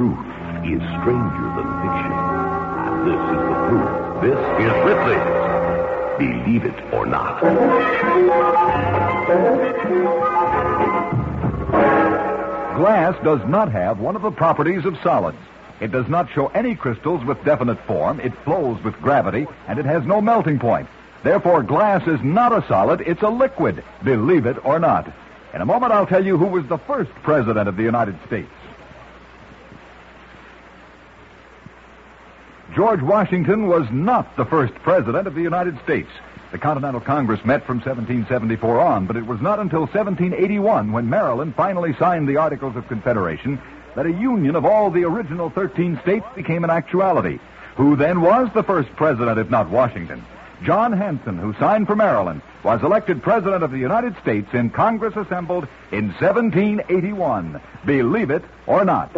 truth is stranger than fiction. And this is the proof. This is Ripley's. Believe it or not. Glass does not have one of the properties of solids. It does not show any crystals with definite form. It flows with gravity, and it has no melting point. Therefore, glass is not a solid, it's a liquid. Believe it or not. In a moment, I'll tell you who was the first president of the United States. George Washington was not the first president of the United States. The Continental Congress met from 1774 on, but it was not until 1781 when Maryland finally signed the Articles of Confederation that a union of all the original 13 states became an actuality. Who then was the first president if not Washington? John Hanson, who signed for Maryland, was elected President of the United States in Congress assembled in 1781. Believe it or not.